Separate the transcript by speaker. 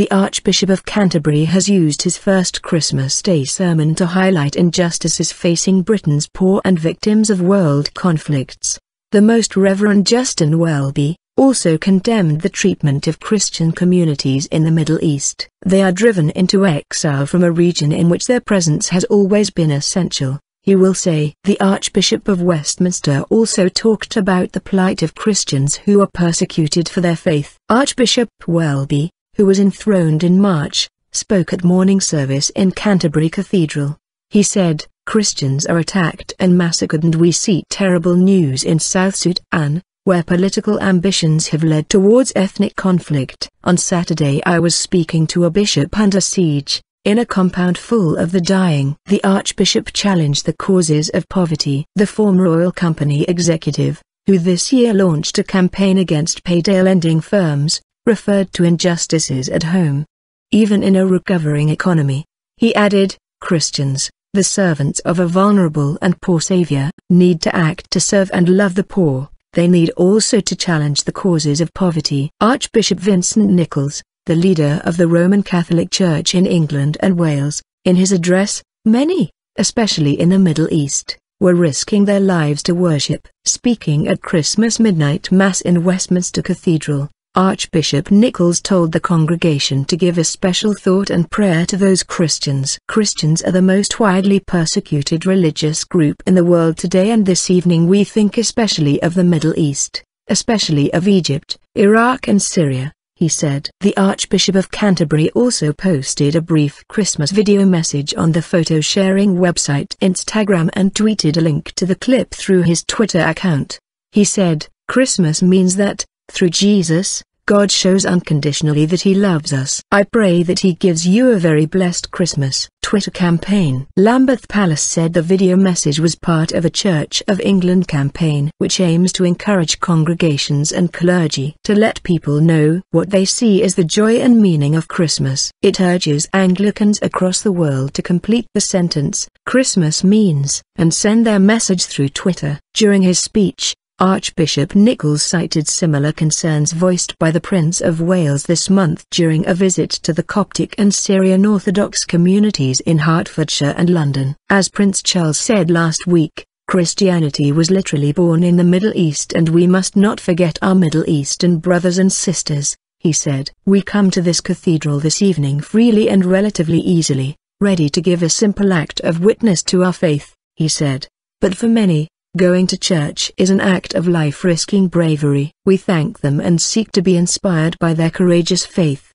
Speaker 1: The Archbishop of Canterbury has used his first Christmas Day sermon to highlight injustices facing Britain's poor and victims of world conflicts. The Most Reverend Justin Welby, also condemned the treatment of Christian communities in the Middle East. They are driven into exile from a region in which their presence has always been essential, he will say. The Archbishop of Westminster also talked about the plight of Christians who are persecuted for their faith. Archbishop Welby, who was enthroned in March, spoke at morning service in Canterbury Cathedral. He said, Christians are attacked and massacred and we see terrible news in South Sudan, where political ambitions have led towards ethnic conflict. On Saturday I was speaking to a bishop under siege, in a compound full of the dying. The Archbishop challenged the causes of poverty. The former oil company executive, who this year launched a campaign against payday lending firms, referred to injustices at home. Even in a recovering economy, he added, Christians, the servants of a vulnerable and poor Savior, need to act to serve and love the poor, they need also to challenge the causes of poverty. Archbishop Vincent Nichols, the leader of the Roman Catholic Church in England and Wales, in his address, many, especially in the Middle East, were risking their lives to worship. Speaking at Christmas midnight Mass in Westminster Cathedral, Archbishop Nichols told the congregation to give a special thought and prayer to those Christians. Christians are the most widely persecuted religious group in the world today and this evening we think especially of the Middle East, especially of Egypt, Iraq and Syria, he said. The Archbishop of Canterbury also posted a brief Christmas video message on the photo-sharing website Instagram and tweeted a link to the clip through his Twitter account. He said, Christmas means that, through Jesus, God shows unconditionally that he loves us. I pray that he gives you a very blessed Christmas. Twitter campaign. Lambeth Palace said the video message was part of a Church of England campaign which aims to encourage congregations and clergy to let people know what they see as the joy and meaning of Christmas. It urges Anglicans across the world to complete the sentence, Christmas means, and send their message through Twitter. During his speech, Archbishop Nichols cited similar concerns voiced by the Prince of Wales this month during a visit to the Coptic and Syrian Orthodox communities in Hertfordshire and London. As Prince Charles said last week, Christianity was literally born in the Middle East and we must not forget our Middle Eastern brothers and sisters, he said. We come to this cathedral this evening freely and relatively easily, ready to give a simple act of witness to our faith, he said. But for many, Going to church is an act of life-risking bravery. We thank them and seek to be inspired by their courageous faith.